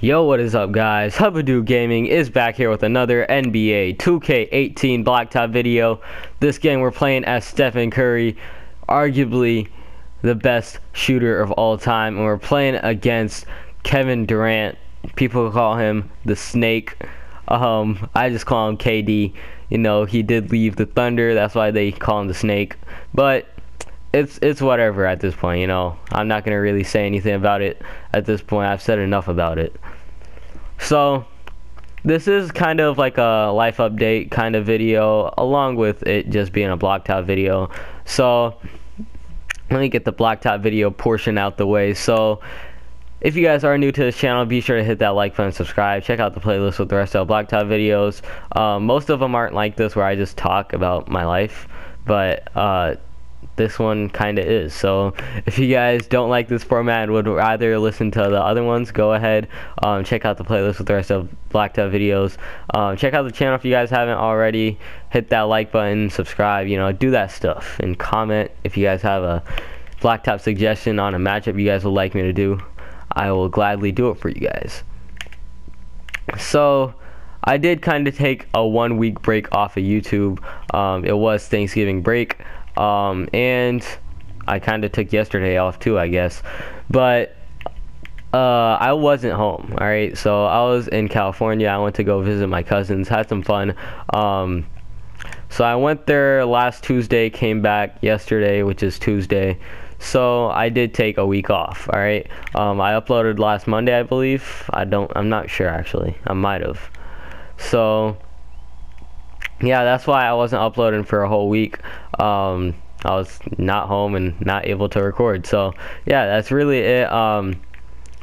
Yo, what is up guys? Habadoo Gaming is back here with another NBA 2K18 Blacktop video. This game we're playing as Stephen Curry, arguably the best shooter of all time. And we're playing against Kevin Durant. People call him the Snake. Um, I just call him KD. You know, he did leave the Thunder. That's why they call him the Snake. But it's it's whatever at this point, you know. I'm not gonna really say anything about it at this point. I've said enough about it. So this is kind of like a life update kind of video, along with it just being a blacktop video. So let me get the blacktop video portion out the way. So if you guys are new to this channel, be sure to hit that like button, subscribe, check out the playlist with the rest of the blacktop videos. Um, most of them aren't like this, where I just talk about my life, but uh, this one kind of is. So if you guys don't like this format and would rather listen to the other ones, go ahead, um, check out the playlist with the rest of Blacktop videos. Um, check out the channel if you guys haven't already. Hit that like button, subscribe, you know, do that stuff. And comment if you guys have a Blacktop suggestion on a matchup you guys would like me to do. I will gladly do it for you guys. So, I did kind of take a one week break off of YouTube. Um, it was Thanksgiving break. Um, and I kind of took yesterday off too, I guess. But uh, I wasn't home. All right, so I was in California. I went to go visit my cousins, had some fun. Um, so I went there last Tuesday, came back yesterday, which is Tuesday. So I did take a week off. All right, um, I uploaded last Monday, I believe. I don't. I'm not sure actually. I might have. So yeah, that's why I wasn't uploading for a whole week. Um, I was not home and not able to record. So yeah, that's really it. Um,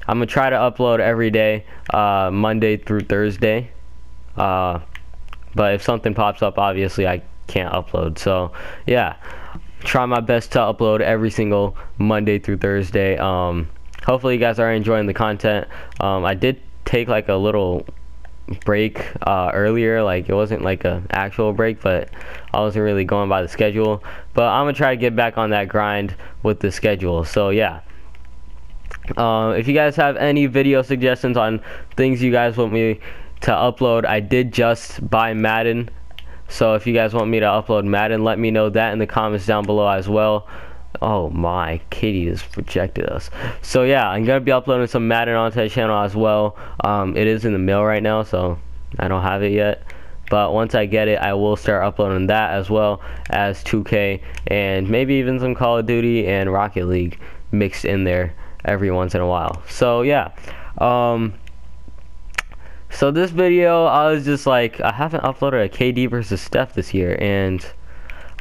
I'm gonna try to upload every day, uh, Monday through Thursday. Uh, but if something pops up, obviously I can't upload. So yeah, try my best to upload every single Monday through Thursday. Um, hopefully you guys are enjoying the content. Um, I did take like a little break uh, earlier. Like it wasn't like a actual break, but I wasn't really going by the schedule. But I'm gonna try to get back on that grind with the schedule. So yeah. Uh, if you guys have any video suggestions on things you guys want me to upload, I did just buy Madden. So if you guys want me to upload Madden, let me know that in the comments down below as well. Oh my, KD has rejected us. So yeah, I'm gonna be uploading some Madden onto the channel as well. Um, it is in the mail right now, so I don't have it yet. But once I get it, I will start uploading that as well as 2K and maybe even some Call of Duty and Rocket League mixed in there every once in a while. So yeah. Um, so this video, I was just like, I haven't uploaded a KD versus Steph this year, and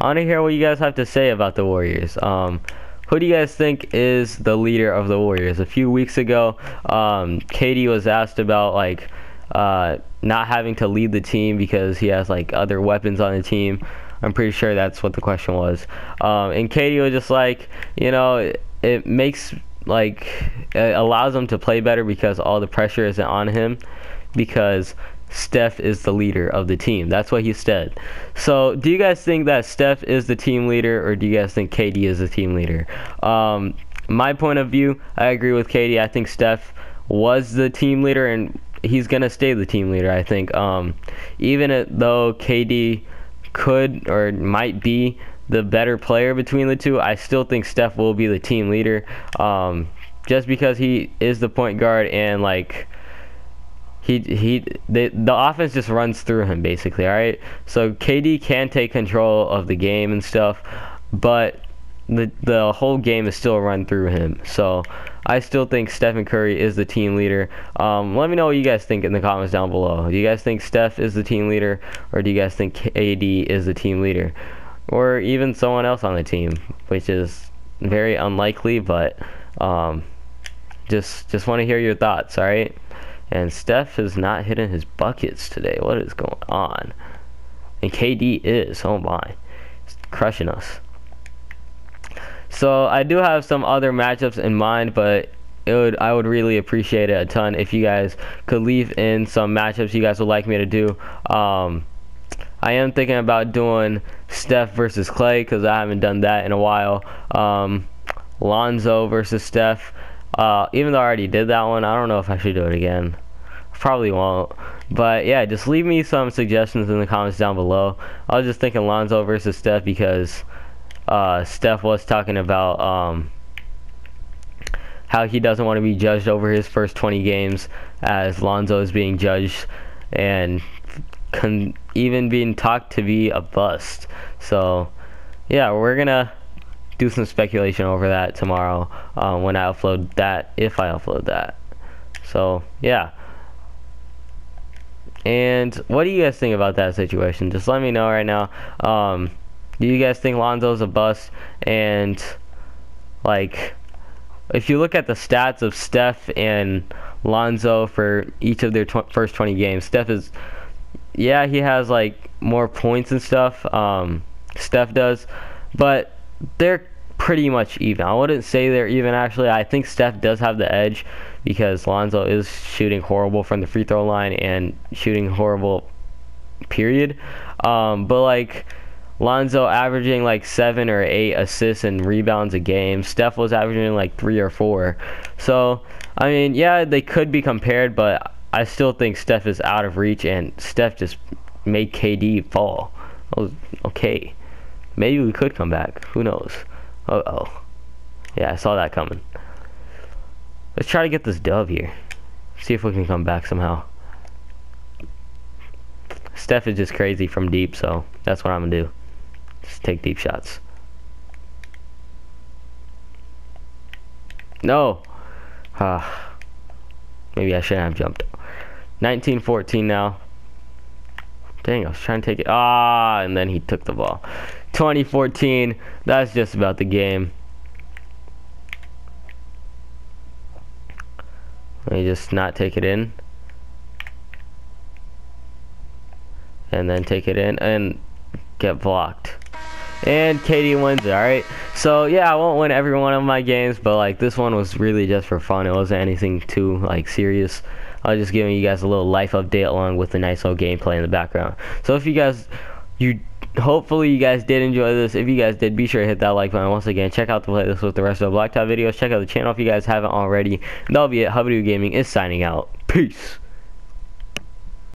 I want to hear what you guys have to say about the Warriors. Um, who do you guys think is the leader of the Warriors? A few weeks ago, um, KD was asked about like uh, not having to lead the team because he has like other weapons on the team. I'm pretty sure that's what the question was. Um, and KD was just like, you know, it, it makes like it allows him to play better because all the pressure isn't on him because Steph is the leader of the team. That's what he said. So, do you guys think that Steph is the team leader, or do you guys think KD is the team leader? Um, my point of view, I agree with KD. I think Steph was the team leader, and he's gonna stay the team leader. I think, um, even though KD could or might be the better player between the two, I still think Steph will be the team leader. Um, just because he is the point guard and like he he the the offense just runs through him basically. All right, so KD can take control of the game and stuff, but the the whole game is still run through him. So I still think Stephen Curry is the team leader. Um, let me know what you guys think in the comments down below. Do you guys think Steph is the team leader, or do you guys think KD is the team leader, or even someone else on the team, which is very unlikely, but um, just just want to hear your thoughts. All right. And Steph is not hitting his buckets today. What is going on? And KD is. Oh my. He's crushing us. So I do have some other matchups in mind, but it would I would really appreciate it a ton if you guys could leave in some matchups you guys would like me to do. Um, I am thinking about doing Steph versus Clay because I haven't done that in a while. Um, Lonzo versus Steph. Uh, even though I already did that one, I don't know if I should do it again. Probably won't. But yeah, just leave me some suggestions in the comments down below. I was just thinking Lonzo versus Steph because uh, Steph was talking about um, how he doesn't want to be judged over his first 20 games as Lonzo is being judged and even being talked to be a bust. So yeah, we're gonna do some speculation over that tomorrow um, when I upload that, if I upload that. So yeah. And what do you guys think about that situation? Just let me know right now. Um, do you guys think Lonzo's a bust? And like, if you look at the stats of Steph and Lonzo for each of their tw- first 20 games, Steph is, yeah, he has like more points and stuff. Um, Steph does, but they're pretty much even. I wouldn't say they're even actually. I think Steph does have the edge because Lonzo is shooting horrible from the free throw line and shooting horrible period. Um, but like Lonzo averaging like seven or eight assists and rebounds a game. Steph was averaging like three or four. So I mean, yeah, they could be compared, but I still think Steph is out of reach, and Steph just made KD fall. Okay, maybe we could come back. Who knows? Uh oh. Yeah, I saw that coming. Let's try to get this dove here. See if we can come back somehow. Steph is just crazy from deep, so that's what I'm going to do. Just take deep shots. No. Ah. Maybe I shouldn't have jumped. 1914 now. Dang, I was trying to take it. Ah, and then he took the ball. 2014. That's just about the game. Let me just not take it in. And then take it in and get blocked. And KD wins it, alright? So, yeah, I won't win every one of my games, but, like, this one was really just for fun. It wasn't anything too, like, serious. I was just giving you guys a little life update along with the nice little gameplay in the background. So, if you guys, you hopefully you guys did enjoy this. If you guys did, be sure to hit that like button. Once again, check out the playlist with the rest of the Blacktop videos. Check out the channel if you guys haven't already. That'll be it. Habadoo Gaming is signing out. Peace.